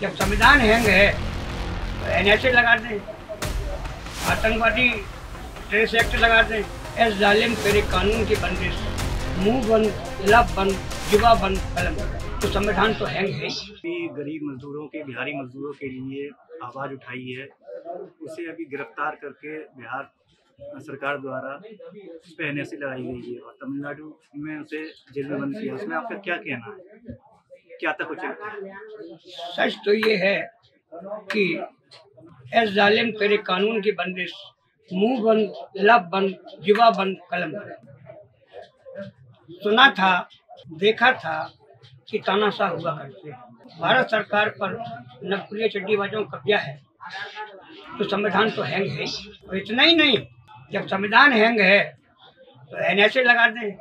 जब संविधान हैंग है तो एनएसए लगा दें, आतंकवादी ट्रेस एक्ट लगा दें एस जालिम तेरे कानून की बंदिश, मुँह बंद लब बंद, जुबा बंद, कलम तो संविधान तो हैंग है। गरीब मजदूरों के, बिहारी मजदूरों के लिए आवाज़ उठाई है। उसे अभी गिरफ़्तार करके बिहार सरकार द्वारा उस पर एन लगाई गई है और तमिलनाडु में उसे जेल में बंद किया उसमें आपका क्या कहना है? क्या तक उचित सच तो ये है कि एस जालिम तेरे कानून की बंदिश, मुँह बंद लब बंद, जुबा बंद, कलम सुना था, देखा था कि तानाशाह हुआ करते भारत सरकार पर नक्सलिया चड्डीबाजों का कब्जा है तो संविधान तो हैंग है। और इतना ही नहीं, जब संविधान हैंग है तो एनएसए लगा दें,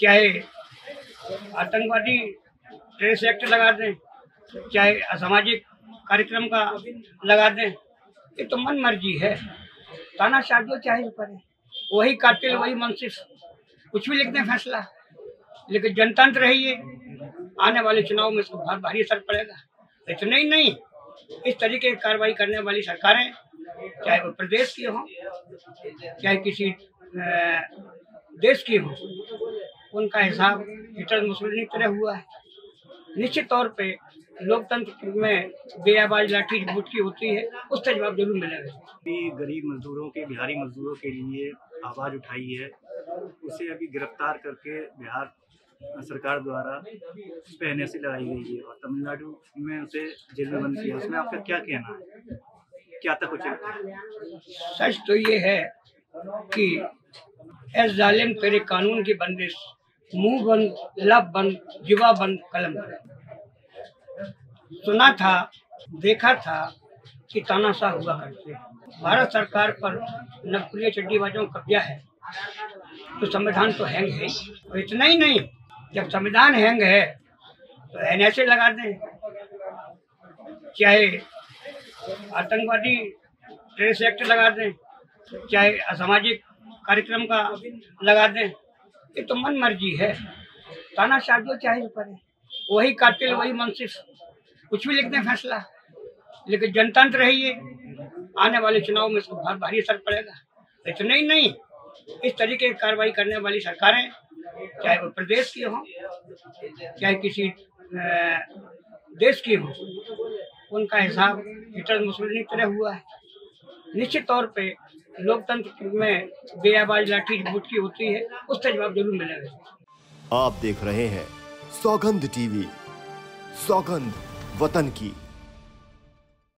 चाहे आतंकवादी ट्रेस एक्ट लगा दें, चाहे असामाजिक कार्यक्रम का लगा दें, ये तो मन मर्ज़ी है तानाशाह जो चाहे करे, वही कातिल, वही मंसिस कुछ भी लिख दें फैसला। लेकिन जनतंत्र है ये, आने वाले चुनाव में इसको बहुत भारी असर पड़ेगा। इतना ही नहीं, इस तरीके की कार्रवाई करने वाली सरकारें, चाहे वो प्रदेश की हों, चाहे किसी देश की हों उनका हिसाब हिटलर मुसलिनी तरह हुआ है। निश्चित तौर पे लोकतंत्र में बेआबाज लाठी बूट की होती है उसका जवाब ज़रूर मिलेगा। गरीब मजदूरों के बिहारी मजदूरों के लिए आवाज़ उठाई है उसे अभी गिरफ़्तार करके बिहार सरकार द्वारा उस पर एन लगाई गई है और तमिलनाडु में उसे जेल में बंद किया। उसमें आपका क्या कहना है? क्या तक उचित सच तो ये है कि एस जालिम तेरे कानून की बंदिश मुँह बंद लब बंद जुबा बंद, कलम सुना था, देखा था कि तानाशाह हुआ करते भारत सरकार पर नक्सलिया, चड्डीबाजों का कब्जा है तो संविधान तो हैंग है। और इतना ही नहीं, जब संविधान हैंग है तो एनएसए लगा दें। चाहे आतंकवादी ट्रेस एक्ट लगा दें, चाहे असामाजिक कार्यक्रम का लगा दें। ये तो मन मर्ज़ी है। तानाशाह जो चाहे करे। वही कातिल, वही मंसिस कुछ भी लिख दें फैसला। लेकिन जनतंत्र है ये आने वाले चुनाव में इसको बहुत भारी असर पड़ेगा। इतना ही नहीं। इस तरीके की कार्रवाई करने वाली सरकारें, चाहे वो प्रदेश की हों, चाहे किसी देश की हों, उनका हिसाब हिटलर मुसलिनी की तरह हुआ है। निश्चित तौर पे लोकतंत्र में बेआबाज लाठी की होती है, उसका जवाब ज़रूर मिलेगा। आप देख रहे हैं सौगंध टीवी, सौगंध वतन की।